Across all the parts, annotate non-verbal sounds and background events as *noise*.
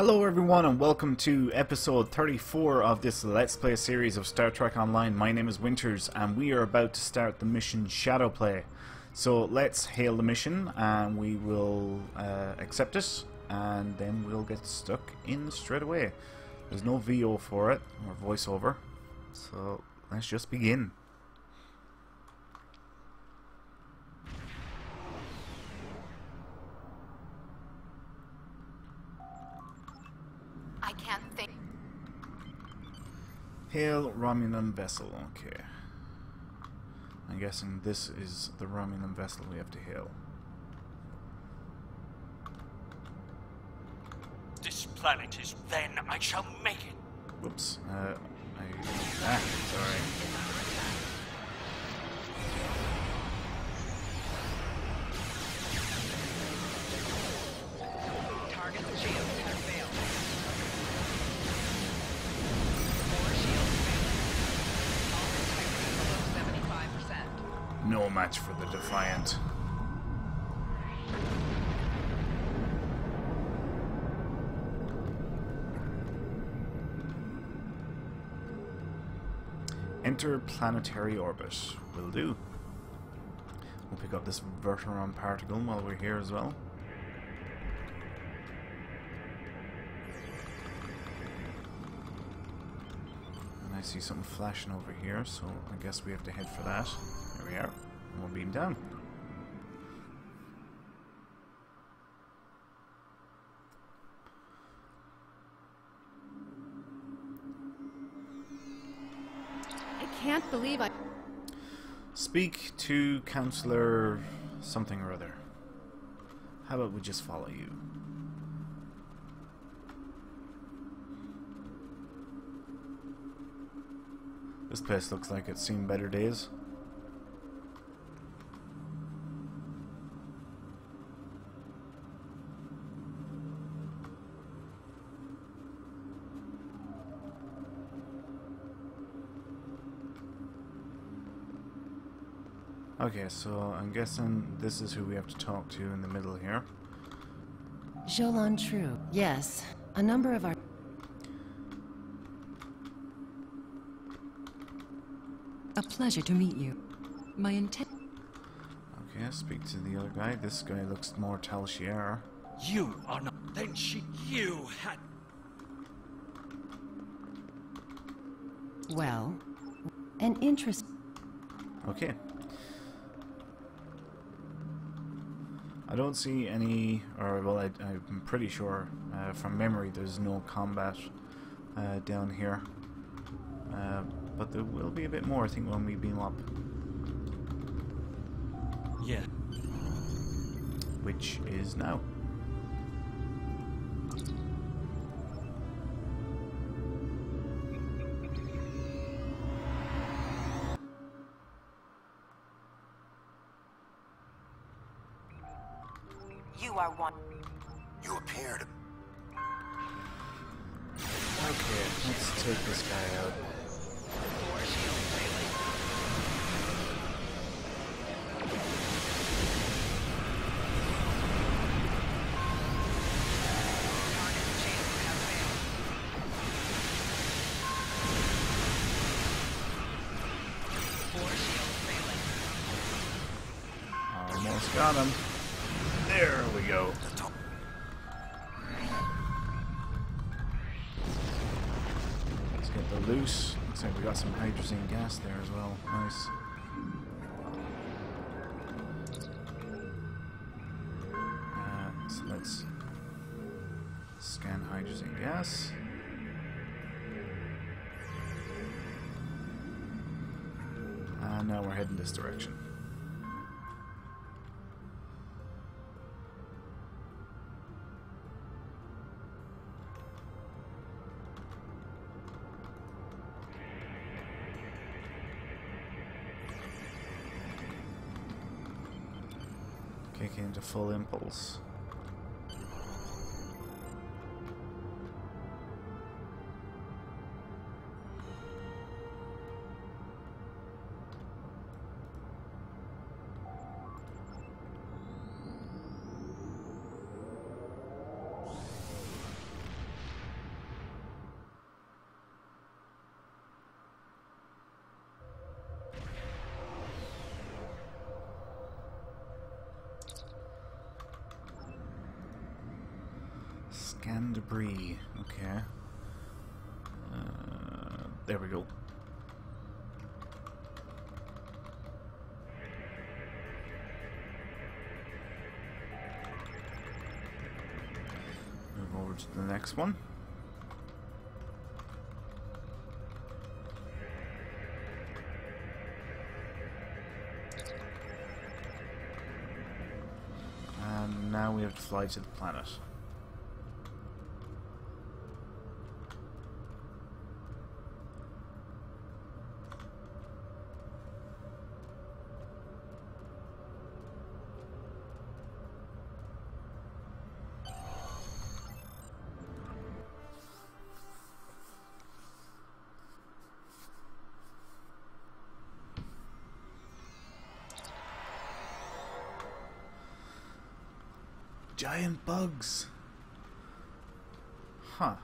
Hello everyone and welcome to episode 34 of this Let's Play series of Star Trek Online. My name is Winters and we are about to start the mission Shadowplay. So let's hail the mission and we will uh, accept it and then we'll get stuck in straight away. There's no VO for it or voiceover, so let's just begin. I can't think. Hail Romulan vessel, okay. I'm guessing this is the Romulan vessel we have to hail. This planet is then I shall make it. Whoops. Uh, I... Ah, sorry. No match for the Defiant. Enter planetary orbit. Will do. We'll pick up this Verteron particle while we're here as well. And I see something flashing over here, so I guess we have to head for that. There we are. And we'll beam down. I can't believe I. Speak to Counselor something or other. How about we just follow you? This place looks like it's seen better days. Okay, so I'm guessing this is who we have to talk to in the middle here. Jolan Tru. Yes. A number of our. A pleasure to meet you. My intent. Okay, speak to the other guy. This guy looks more Tal Shiar. You are not. Then she. You had. Well, an interest. Okay. I don't see any, or well, I, I'm pretty sure uh, from memory there's no combat uh, down here. Uh, but there will be a bit more, I think, when we beam up, Yeah. which is now. Are one. You appeared. Okay, let's take this guy out. More shields we got some hydrogen gas there as well. Nice. Uh, so let's scan hydrogen gas. And now we're heading this direction. Kick into full impulse. Scan debris. Okay. Uh, there we go. Move over to the next one. And now we have to fly to the planet. Giant bugs. Huh.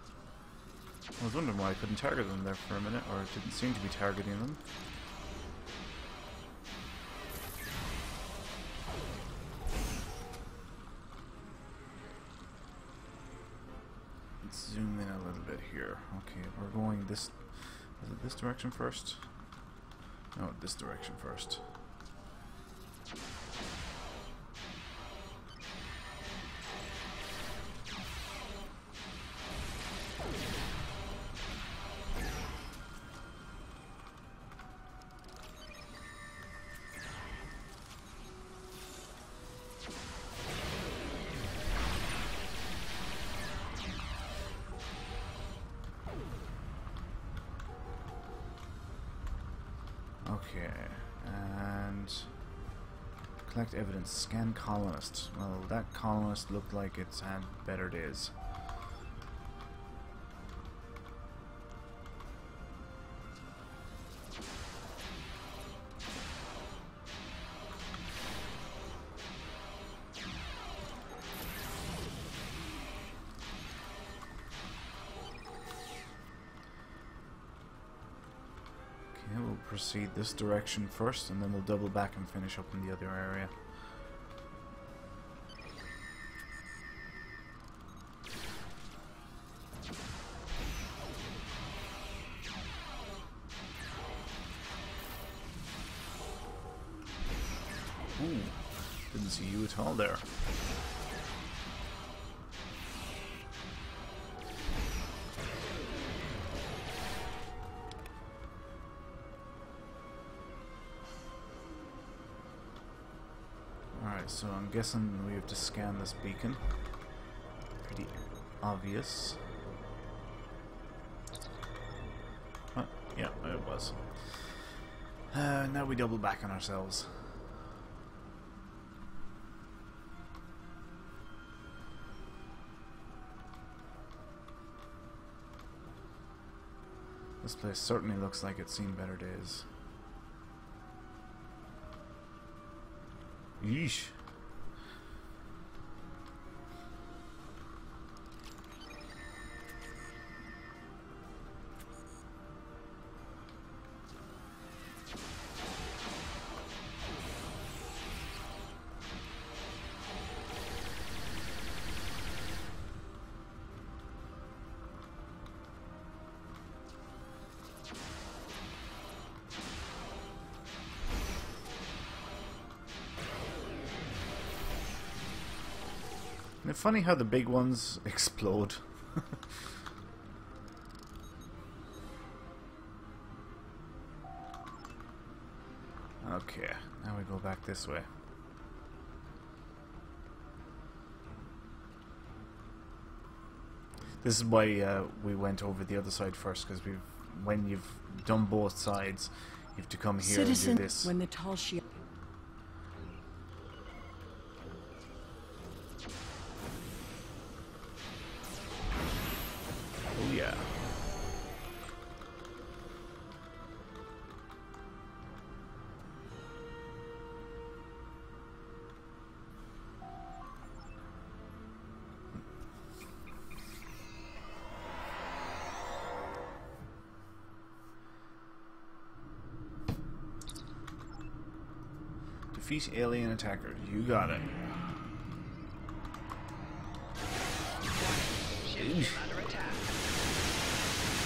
I was wondering why I couldn't target them there for a minute, or it didn't seem to be targeting them. Let's zoom in a little bit here. Okay, we're going this. This direction first? No, this direction first. Okay, and collect evidence. Scan colonists. Well, that colonist looked like it's had better days. Proceed this direction first, and then we'll double back and finish up in the other area. Ooh, didn't see you at all there. Guessing we have to scan this beacon. Pretty obvious. Yeah, it was. Uh, now we double back on ourselves. This place certainly looks like it's seen better days. Yeesh. Isn't it funny how the big ones *laughs* explode? okay, now we go back this way. This is why uh, we went over the other side first, because we've when you've done both sides, you have to come here Citizen, and do this. when the tall. Defeat alien attacker. You got it.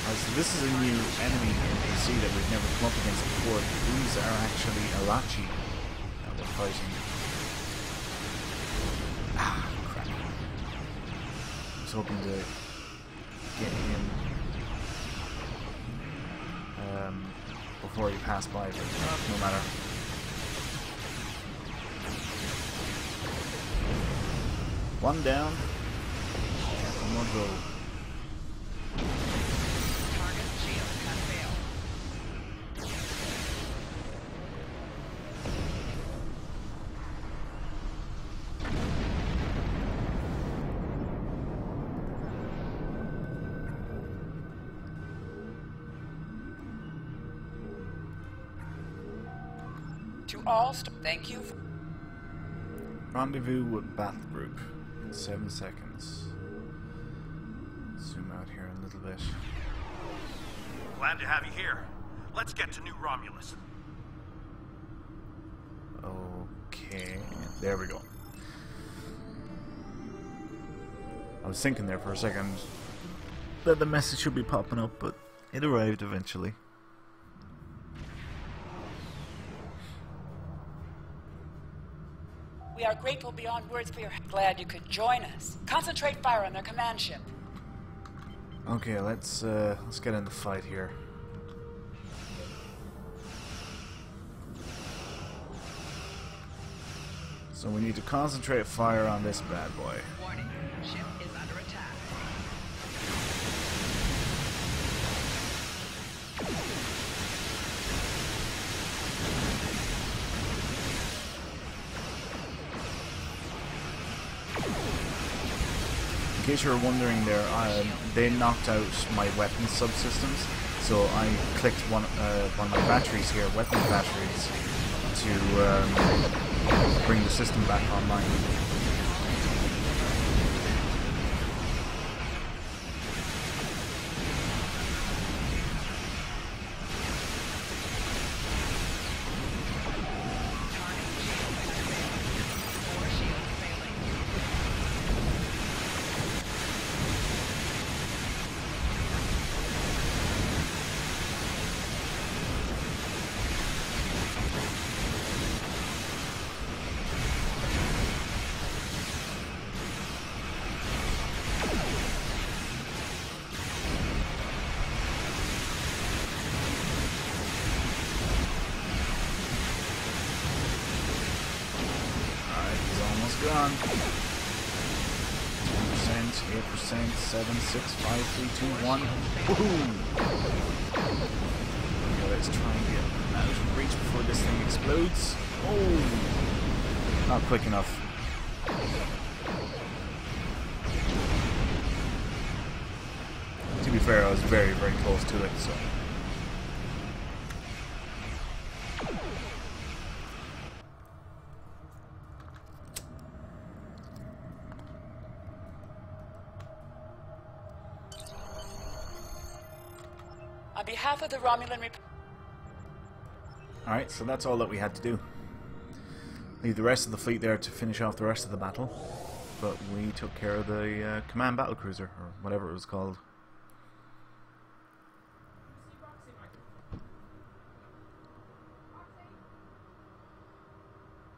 Uh, so this is a new enemy NPC that we've never come up against before. These are actually Elachi that we're fighting. Ah, crap. I was hoping to get him um, before he passed by, but uh, no matter. One down. One more go. Target shield has failed. To all, thank you. For- Rendezvous with battle group. Seven seconds. Zoom out here a little bit. Glad to have you here. Let's get to New Romulus. Okay, there we go. I was thinking there for a second that the message should be popping up, but it arrived eventually. Are grateful beyond words for your. Glad you could join us. Concentrate fire on their command ship. Okay, let's uh, let's get in the fight here. So we need to concentrate fire on this bad boy. In case you were wondering there, they knocked out my weapon subsystems, so I clicked one, uh, one of my batteries here, weapon batteries, to um, bring the system back online. Gone. 10%, 8%, 7, 6, 5, 3, 2, 1. Woohoo! Let's try and get out of reach before this thing explodes. Oh! Not quick enough. To be fair, I was very, very close to it, so. Of the Romulan Alright, so that's all that we had to do. Leave the rest of the fleet there to finish off the rest of the battle. But we took care of the uh, command battle cruiser, or whatever it was called.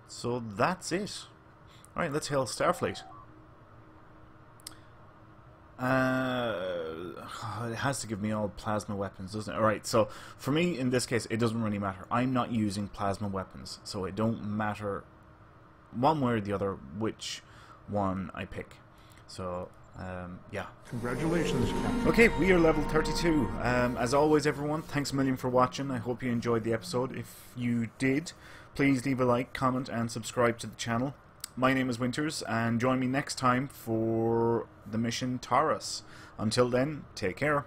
So that's it. Alright, let's hail Starfleet. Uh, *sighs* it has to give me all plasma weapons, doesn't it? Alright, so for me, in this case, it doesn't really matter. I'm not using plasma weapons, so it don't matter one way or the other which one I pick. So, um, yeah. Congratulations, Captain. Okay, we are level 32. Um, as always, everyone, thanks a million for watching. I hope you enjoyed the episode. If you did, please leave a like, comment, and subscribe to the channel. My name is Winters, and join me next time for the mission Taurus. Until then, take care.